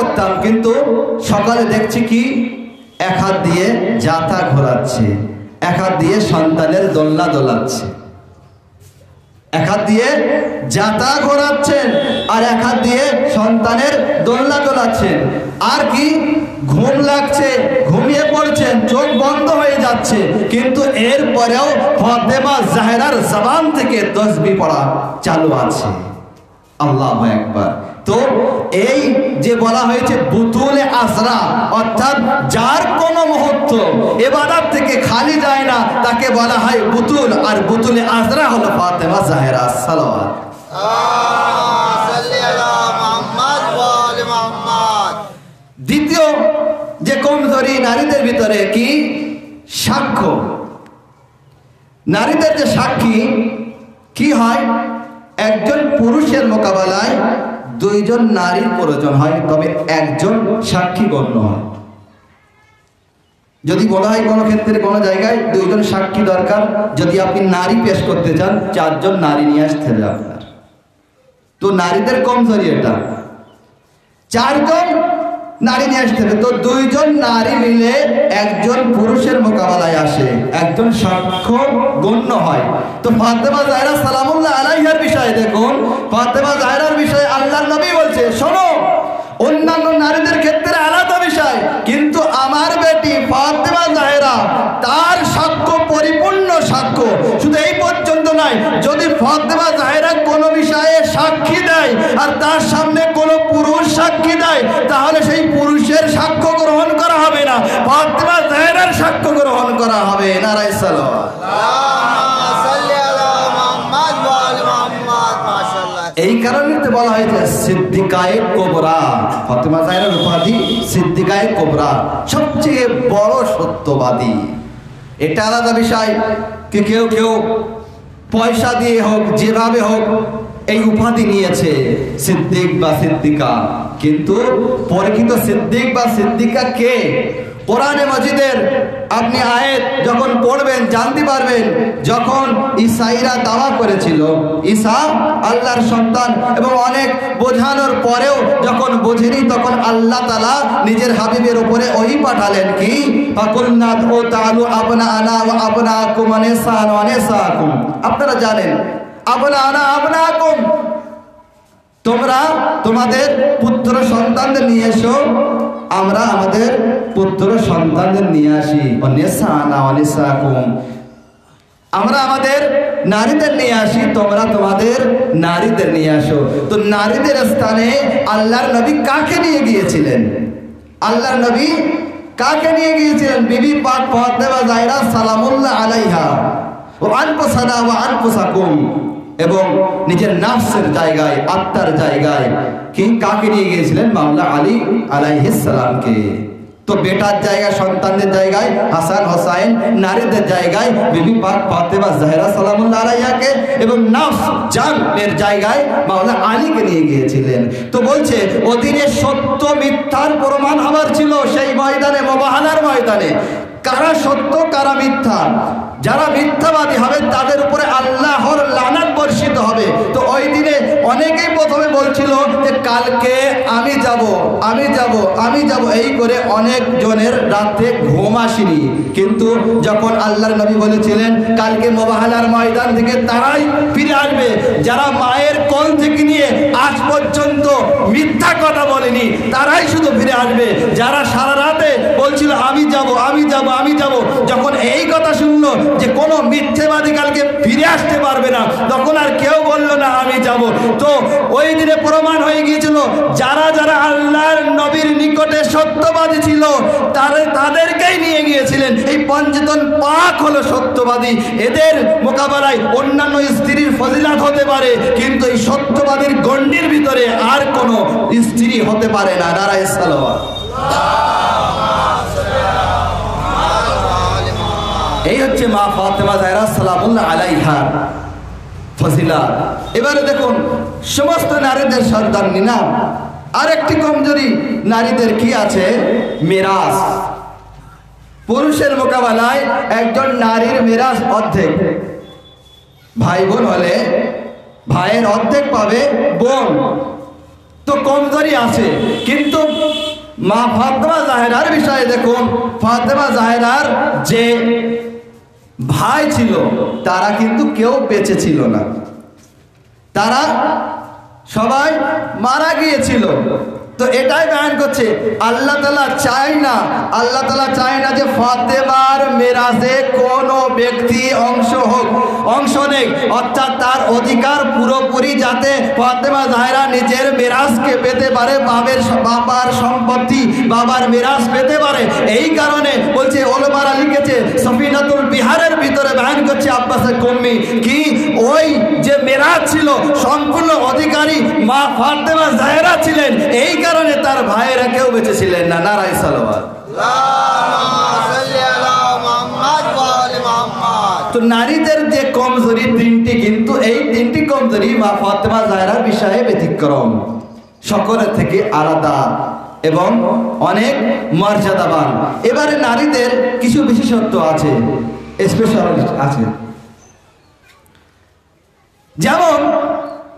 করতাম, কিন্তু সকালে দেখছি কি? এক হাত দিয়ে জাতা ঘোরাচ্ছে, এক হাত দিয়ে সন্তানের দোলনা দোলাচ্ছে, এক হাত দিয়ে জাতা ঘোরাচ্ছেন আর এক হাত দিয়ে সন্তানের দোলনা দোলাচ্ছেন। আর কি? ঘুম লাগছে, ঘুমিয়ে পড়ছেন, চোখ বন্ধ হয়ে যাচ্ছে, কিন্তু এরপরেও ফতেমা জাহেরার জবান থেকে তসবি পড়া চালু আছে। আল্লাহ একবার তো এই যে বলা হয়েছে বুতুলে আসরা অর্থাৎ যার কোনো মুহূর্ত এবাদাত থেকে খালি যায় না তাকে বলা হয় বুতুল। আর বুতুলে আসরা হলো ফাতেমা জাহেরা সালাওয়াত। দ্বিতীয় যে কমজোরি নারীদের ভিতরে কি? সাক্ষ্য। নারীদের যে সাক্ষী কি হয়? একজন পুরুষের মোকাবেলায় দুইজন নারীর প্রয়োজন হয়, তবে একজন সাক্ষী গণ্য হয়। যদি বলা হয় কোনো ক্ষেত্রে কোনো জায়গায় দুইজন সাক্ষী দরকার, যদি আপনি নারী পেশ করতে চান, চারজন নারী নিয়ে আসতে হবে আপনার। তো নারীদের কমজোরি এটা। চারজন নারী নিয়ে আসতে হবে। তো দুইজন নারী মিলে একজন পুরুষের মোকাবেলায় আসে, একজন সাক্ষ্য গণ্য হয়। তো ফাতেমা জায়রা সালামুল্লাহ আলাইহার বিষয়ে দেখুন। ফাতেমা জায়রার বিষয়ে আল্লাহর নবী বলছে, শোনো, অন্যান্য নারীদের ক্ষেত্রে আলাদা বিষয়, কিন্তু আমার বেটি ফাতেমা জাহেরা তার সাক্ষ্য পরিপূর্ণ সাক্ষ্য। শুধু এই পর্যন্ত নয়, যদি ফাতেমা জাহেরা সাক্ষী দেয়, আর তার সামনে কোনো পুরুষ সাক্ষী দেয়, তাহলে সেই পুরুষের সাক্ষ্য গ্রহণ করা হবে না। ফাতেমা জাহেরার সাক্ষ্য গ্রহণ করা হবে, নারায় সালাম এই কারণে বলা হয়েছে, সিদ্দিকায়ে কোবরা। ফতেমা জায়রার উপাধি সিদ্দিকায়ে কোবরা, সবচেয়ে বড় সত্যবাদী। এটা আলাদা বিষয় কেউ কেউ পয়সা দিয়ে হোক, যেভাবে হোক এই উপাধি নিয়েছে সিদ্দিক বা সিদ্দিকা। কিন্তু পরিচিত সিদ্দিক বা সিদ্দিকা কে? কোরআনে মজিদের আপনি আয়েত যখন পড়বেন, জানতে পারবেন, যখন ইসাইরা দাওয়া করেছিল, ঈসা আল্লাহর সন্তান এবং অনেক বোঝানোর পরেও যখন বোঝেনি, তখন আল্লাহ তালা নিজের হাবিবের উপরে ওই পাঠালেন কি? ফাকুলনাথ ও তালু আপনা আনা ও আপনা কুমানে সাকুম আপনারা জানেন তোমরা তোমাদের পুত্র সন্তানদের নিয়ে এসো, আমরা আমাদের পুত্র সন্তানদের নিয়ে আসি। অনেসা না আমরা আমাদের নারীদের নিয়ে আসি, তোমরা তোমাদের নারীদের নিয়ে আসো। তো নারীদের স্থানে আল্লাহর নবী কাকে নিয়ে গিয়েছিলেন? আল্লাহর নবী কাকে নিয়ে গিয়েছিলেন? বিবি পাক ফাতেমা জায়রা সালামুল্লাহ আলাইহা। ও আনপুসাদা ও আনপুসাকুম এবং নিজের নাফসের জায়গায়, আত্মার জায়গায় কি কাকে নিয়ে গিয়েছিলেন? মামলা আলী আলাইহিস সালামকে। তো বেটার জায়গায় সন্তানদের জায়গায়, হাসান, হোসাইন, নারীদের জায়গায়, বিবি পাক, ফাতেমা, জাহেরা, সালামুল্লাহ আলাইহাকে এবং নাফস জানের জায়গায় মাওলা আলীকে নিয়ে গিয়েছিলেন। তো বলছে, অধীনে সত্য মিথ্যার প্রমাণ হবার ছিল সেই ময়দানে মোবাহানার ময়দানে। কারা সত্য, কারা মিথ্যা? যারা মিথ্যাবাদী হবে, তাদের উপরে আল্লাহর লানাত বর্ষিত হবে। তো ওই দিনে অনেকেই প্রথমে বলছিল যে, কালকে আমি যাব আমি যাব আমি যাব। এই করে অনেক জনের রাতে ঘুম আসেনি। কিন্তু যখন আল্লাহর নবী বলেছিলেন, কালকে মোবাহালার ময়দান থেকে তারাই ফিরে আসবে। যারা মায়ের কোল থেকে নিয়ে আজ পর্যন্ত মিথ্যা কথা বলেনি, তারাই শুধু ফিরে আসবে। যারা সারা রাতে বলছিল, আমি যাব আমি যাব আমি যাব, যখন এই কথা শুনলো যে কোনো মিথ্যেবাদী কালকে ফিরে আসতে পারবে না। তখন আর কেউ বলল না, আমি যাব। তো ওই দিনে প্রমাণ হয়ে গিয়েছিল, যারা যারা আল্লাহর নবীর নিকটে সত্যবাদী ছিল, তারা তাদেরকেই নিয়ে গিয়েছিলেন। এই পঞ্চতন পাক হলো সত্যবাদী। এদের মোকাবেলায় অন্যান্য স্ত্রীর ফজিলাত হতে পারে, কিন্তু এই সত্যবাদীর গণ্ডির ভিতরে আর কোনো স্ত্রী হতে পারে না। নারায় সালোয়া এই হচ্ছে মা ফাতেমা জায়রা সালামুল্লাহ আলাইহা। ফজিলা এবারে দেখুন, সমস্ত নারীদের সর্দার নিনাম আরেকটি কমজোরি নারীদের কি আছে? মেরাজ। পুরুষের মোকাবেলায় একজন নারীর মেরাজ অর্ধেক। ভাই বোন হলে ভাইয়ের অর্ধেক পাবে বোন। তো কমজোরি আছে, কিন্তু মা ফাতেমা জাহেরার বিষয়ে দেখুন। ফাতেমা জাহেরার যে ভাই ছিল, তারা কিন্তু কেউ বেঁচে ছিল না। তারা সবাই মারা গিয়েছিল। তো এটাই বয়ান করছে, আল্লাহ তালা চায় না, আল্লাহ তালা চায় না যে ফাতেমার মেরাজে কোনো ব্যক্তি অংশ হোক, অংশ নেই। অর্থাৎ তার অধিকার পুরোপুরি যাতে ফাতেমা জাহেরা নিজের মেরাজকে পেতে পারে বাবের বাবার সম্পত্তি, বাবার মেরাজ পেতে পারে। এই কারণে বলছে, ওলমারা লিখেছে, সফিনাতুল বিহারের করছে আব্বাসের কর্মী কি? ওই যে মেরাজ ছিল, সম্পূর্ণ অধিকারী মা ফাতেমা জাহেরা ছিলেন। এই কারণে তার ভাইয়েরা কেউ বেঁচে ছিলেন না। নারাই সালোয়ার তো নারীদের যে কমজোরি তিনটি, কিন্তু এই তিনটি কমজোরি মা ফাতেমা জাহেরার বিষয়ে ব্যতিক্রম। সকলের থেকে আলাদা এবং অনেক মর্যাদাবান। এবারে নারীদের কিছু বিশেষত্ব আছে। স্পেশালিস্ট আছে। যেমন,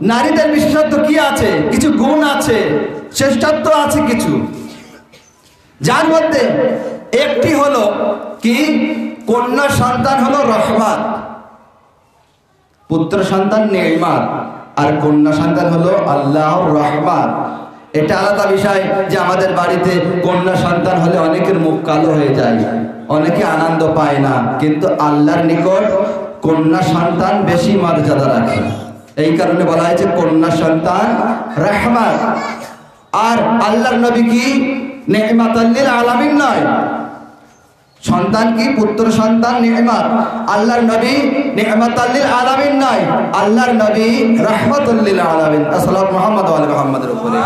নারীদের বিশেষত্ব কি আছে? কিছু গুণ আছে, শ্রেষ্ঠত্ব আছে কিছু। যার মধ্যে একটি হলো কি? কন্যা সন্তান হলো রহমান। পুত্র সন্তান নেইমাত আর কন্যা সন্তান হলো আল্লাহ রহমান। এটা আলাদা বিষয় যে আমাদের বাড়িতে কন্যা সন্তান হলে অনেকের মুখ কালো হয়ে যায়, অনেকে আনন্দ পায় না। কিন্তু আল্লাহর নিকট কন্যা সন্তান বেশি মর্যাদা রাখে। এই কারণে বলা হয়েছে কন্যা সন্তান রহমান আর আল্লাহর নবী কি? নেহমাত আলামিন নয়। সন্তান কি? পুত্র সন্তান নিহমাত আল্লাহর নবী নিহমাত আল্লিল আলামিন নয় আল্লাহর নবী রহমতুল্লিল আলামিন। আসসালাম মোহাম্মদ আলী মোহাম্মদের উপরে।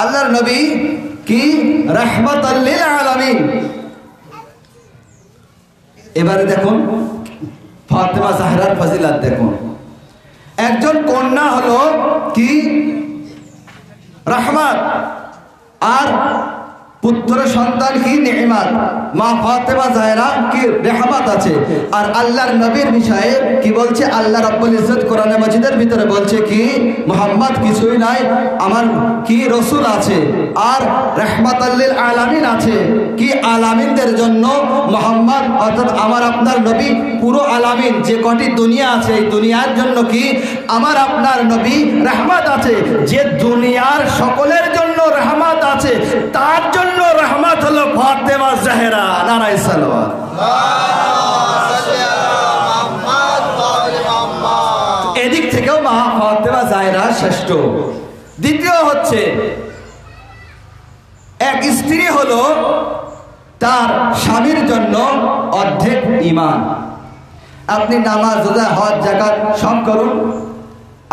আল্লাহর নবী কি? রাহমাত এবারে দেখুন ফাতেমা জাহরার ফজিলাত দেখুন। একজন কন্যা হলো কি? রহমত। আর পুত্র সন্তান কি মা ফাতেমা জাহেরা কি রেহমাত আছে? আর আল্লাহর নবীর বিষয়ে কি বলছে? আল্লাহ রাব্বুল ইজ্জত কোরআনে মাজিদের ভিতরে বলছে কি, মোহাম্মদ কিছুই নাই, আমার কি রসুল আছে, আর রহমাত আল্লিল আলামিন আছে। কি আলামিনদের জন্য? মোহাম্মদ, অর্থাৎ আমার আপনার নবী পুরো আলামিন, যে কটি দুনিয়া আছে, এই দুনিয়ার জন্য কি আমার আপনার নবী রহমত আছে? যে দুনিয়ার সকলের জন্য রহমত আছে, তার জন্য রহমত হলো ফাতেমা জাহেরা, নারায় সালোয়ার এদিক থেকেও মা ফাতেমা জাহেরা শ্রেষ্ঠ। দ্বিতীয় হচ্ছে, এক স্ত্রী হলো তার স্বামীর জন্য অর্ধেক ইমান আপনি নামাজ হজ জাকাত সব করুন,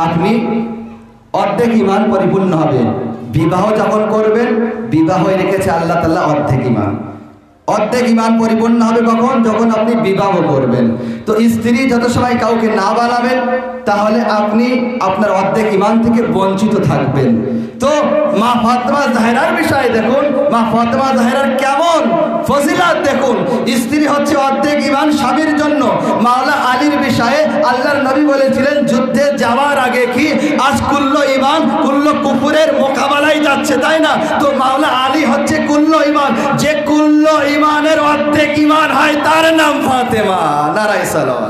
আপনি অর্ধেক ইমান পরিপূর্ণ হবে। বিবাহ যখন করবেন বিবাহ রেখেছে আল্লাহ তাল্লাহ অর্ধেক ইমান অর্ধেক ইমান পরিপূর্ণ হবে কখন? যখন আপনি বিবাহ করবেন। তো স্ত্রী যত সময় কাউকে না বানাবেন, তাহলে আপনি আপনার অর্ধেক ইমান থেকে বঞ্চিত থাকবেন। তো মা ফাতেমা জাহেরার বিষয়ে দেখুন, মা ফাতেমা জাহেরার কেমন ফজিলাত দেখুন। স্ত্রী হচ্ছে অর্ধেক ইমান স্বামীর জন্য। মাওলা আলীর বিষয়ে আল্লাহর নবী বলেছিলেন, যুদ্ধে যাওয়ার আগে কি আজ কুল্ল ইমান, কুল্ল কুকুরের মোকাবেলায় যাচ্ছে, তাই না? তো মাওলা আলী হচ্ছে কুল্ল ইমান। যে কুল্ল ইমানের অর্ধেক ইমান হয় তার নাম ফাতেমা। নারায় সালাম।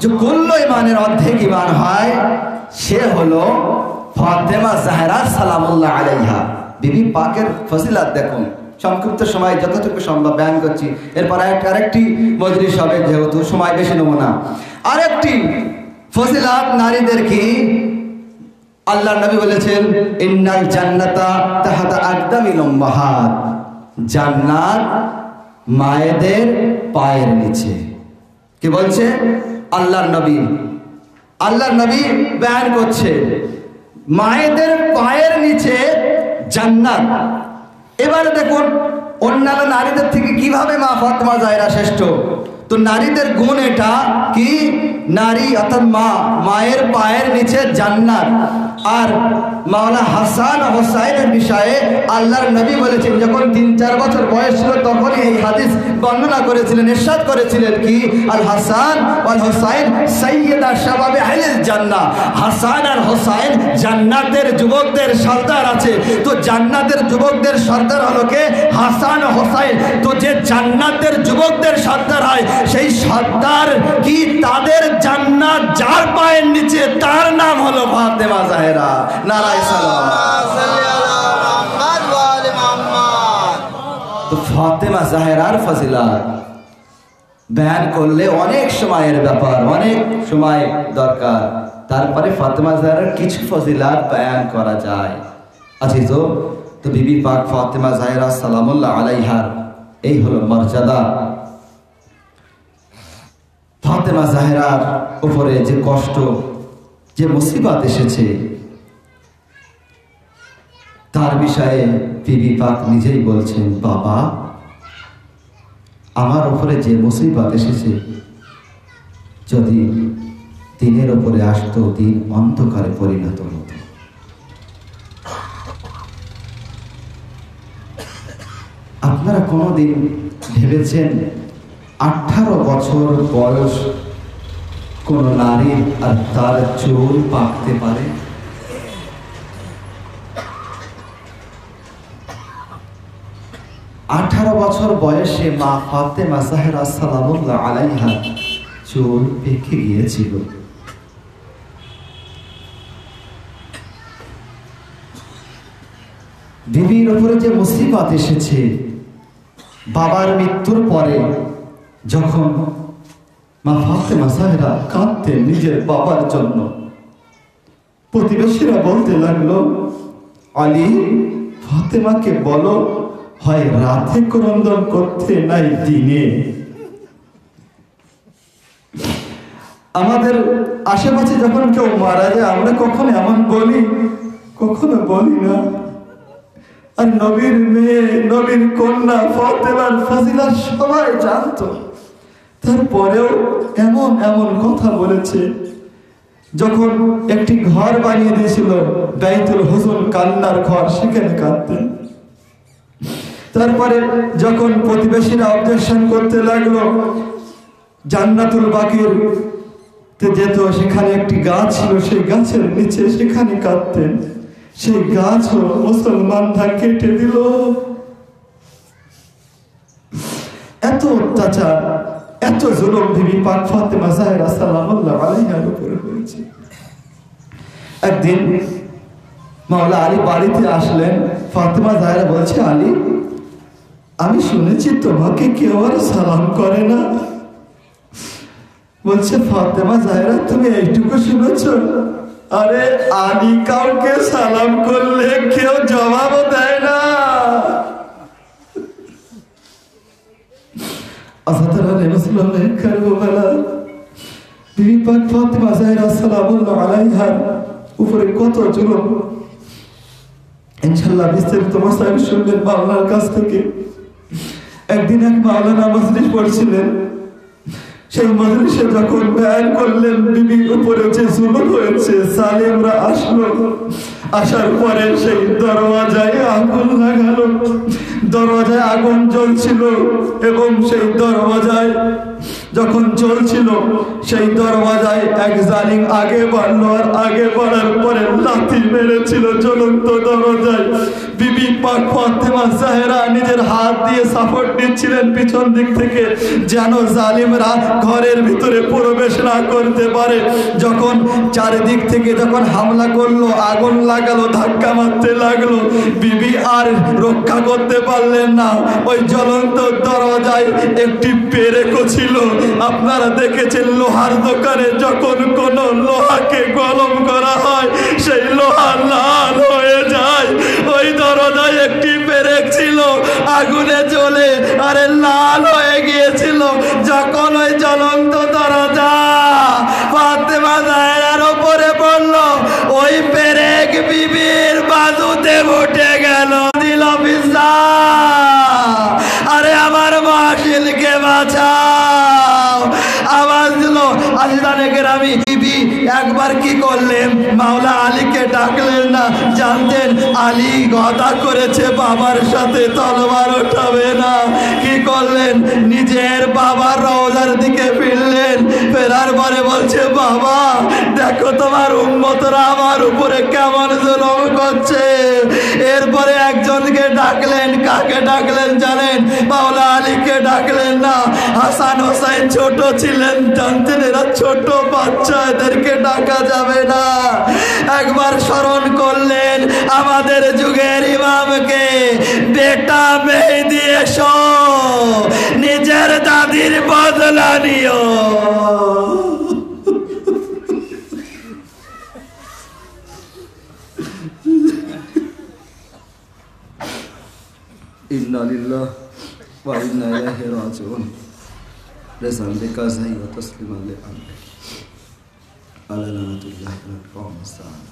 যে ইমানের হয় সে হলো ফাতেমা জাহরা সালামুল্লাহ আলাইহা। বিবি পাকের ফজিলাত দেখুন। সংক্ষিপ্ত সময় যতটুকু সম্ভব বয়ান করছি। এরপর আরেকটি মজলিস হবে যেহেতু সময় বেশি নেব না। আরেকটি ফজিলাত নারীদের কি? আল্লাহ নবী বলেছেন, ইন্নাল জান্নাতা তাহাতা আকদামিল উম্মাহাত জান্নাত মায়েদের পায়ের নিচে। কি বলছে? আল্লাহর নবী। আল্লাহর নবী বয়ান করছে। মায়েদের পায়ের নিচে জান্নাত। এবারে দেখুন, অন্যান্য নারীদের থেকে কীভাবে মা ফাতেমা জায়রা শ্রেষ্ঠ? তো নারীদের গুণ এটা কি? নারী অর্থাৎ মা, মায়ের পায়ের নিচে জান্নাত। আর মাওলা হাসান হোসাইনের বিষয়ে আল্লাহর নবী বলেছেন, যখন তিন, চার বছর বয়স ছিল, তখনই এই হাদিস বর্ণনা করেছিলেন, ইরশাদ করেছিলেন কি? আল হাসান আল হোসাইন সৈয়দা শাবাবে আহলিল জান্নাহ। হাসান আর হোসাইন জান্নাতের যুবকদের সর্দার আছে। তো জান্নাতের যুবকদের সর্দার হলো কে? হাসান হোসাইন। তো যে জান্নাতের যুবকদের সর্দার হয়, সেই সর্দার কি? তাদের জান্নাত যার পায়ের নিচে, তার নাম হলো ফাতেমা জাহেরা। নারায় তো ফাতেমা জাহেরার ফাজিলা ব্যান করলে অনেক সময়ের ব্যাপার, অনেক সময় দরকার। তারপরে ফাতেমা জাহেরার কিছু ফজিলা ব্যান করা যায়। আছি তো তো বিবি পাক ফাতেমা জাহেরা সালামুল্লাহ আলাইহার, এই হলো মর্যাদা। ফাতেমা জাহেরার উপরে যে কষ্ট, যে মুসিবত এসেছে, তার বিষয়ে বিবি পাক নিজেই বলছেন, বাবা, আমার উপরে যে মুসিবত এসেছে, যদি দিনের উপরে আসতো, দিন অন্ধকারে পরিণত হতো। আপনারা কোনোদিন ভেবেছেন আঠারো বছর বয়স কোন নারীর আর তার চুল পাকতে পারে? আঠারো বছর বয়সে মা ফাতেমা সাহেরা সালামুল্লাহ আলাইহা চুল পেকে গিয়েছিল। বিবির উপরে যে মুসিবত এসেছে, বাবার মৃত্যুর পরে যখন মা ফাতেমা সাহেরা কাঁদতেন নিজের বাবার জন্য প্রতিবেশীরা বলতে লাগল, আলী, ফাতেমাকে বলো, হয় রাতে ক্রন্দন করতে নাই দিনে? আমাদের আশেপাশে যখন কেউ মারা যায়, আমরা কখনো এমন বলি? কখনো বলি না। আর নবীর মেয়ে, নবীর কন্যা ফতেমার ফাজিলা সবাই জানতো। তারপরেও এমন এমন কথা বলেছে, যখন একটি ঘর বানিয়ে দিয়েছিল বাইতুল হুজুন কান্নার ঘর, সেখানে কাঁদতেন তারপরে যখন প্রতিবেশীরা অবজেকশন করতে লাগল, জান্নাতুল বাকির যেত, সেখানে একটি গাছ ছিল, সেই গাছের নিচে সেখানে কাঁদতেন সেই গাছও মুসলমানরা কেটে দিল। এত অত্যাচার। এত জুলুম বিবি পাক ফাতেমা জাহেরা সালামুল্লাহ আলাইহার হয়েছে। একদিন মাওলা আলী বাড়িতে আসলেন, ফাতেমা জাহেরা বলছে, আলী, আমি শুনেছি তোমাকে কেউ আর সালাম করে না। বলছে, ফাতেমা জাহেরা, তুমি এইটুকু শুনেছ? আরে আলী কাউকে সালাম করলে কেউ জবাবও দেয় না। বিবি পাক ফাতেমা জাহেরা সালামুল্লাহ আলাইহার উপরে কত জুলুম। ইনশাল্লাহ বিস্তারিত মাসাইল শুনবেন বাংলার কাছ থেকে। একদিন এক মাওলানা মজলিস পড়ছিলেন। সেই মজলিসে যখন বয়ান করলেন বিবির উপরে যে জুলুম হয়েছে, সালেমরা আসলো। আসার পরে সেই দরওয়াজায় আগুন লাগালো। দরওয়াজায় আগুন জ্বলছিল এবং সেই দরওয়াজায় যখন চলছিল সেই দরওয়াজায় এক জালিম আগে বাড়লো আর আগে বাড়ার পরে মেরেছিল জ্বলন্ত দরজায়। বিবি পাক ফাতেমা জাহেরা নিজের হাত দিয়ে সাপোর্ট দিচ্ছিলেন পিছন দিক থেকে, যেন জালিমরা ঘরের ভিতরে প্রবেশ না করতে পারে। যখন চারিদিক থেকে যখন হামলা করল, আগুন লাগালো, ধাক্কা মারতে লাগল, বিবি আর রক্ষা করতে পারলেন না। ওই জ্বলন্ত দরজায় একটি পেরেকও ছিল। আপনারা দেখেছেন লোহার দোকানে যখন কোনো লোহাকে গরম করা হয়, সেই লোহা লাল হয়ে যায়। ওই দরজায় একটি পেরেক ছিল, আগুনে জ্বলে, আরে লাল হয়ে গিয়েছিল। যখন ওই জ্বলন্ত দরজা ফাতেমা জায়গার ওপরে পড়ল, ওই পেরেক বিবির বাজুতে উঠে গেল। দিল বিসা আরে আমার মাকিলকে বাঁচাও, আমার দিল আজিদানে গ্রামী বিবি, একবার কি করলেন? মাওলা আলীকে ডাকলেন না, জানতেন আলী গদা করেছে বাবার সাথে তলবার ওঠাবে না। কি করলেন? নিজের বাবার রওজার দিকে ফিরলেন, ফেরার পরে বলছে, বাবা দেখো তোমার উন্মতরা আমার উপরে কেমন জুলুম করছে। এরপরে একজনকে ডাকলেন, কাকে ডাকলেন জানেন? মাওলা আলীকে ডাকলেন না। হাসান হোসেন ছোট ছিলেন, জানতেন এরা ছোট বাচ্চা, এদেরকে ডাকা যাবে না। একবার স্মরণ করলেন আমাদের যুগের ইমামকে। বেটা মেহেদি এসো, নিজের দাদির বদলা নিও। إنا لله وإنا إليه راجعون. لذنبك زي وتسليما لأمرك على لعنة الله على القوم السعيد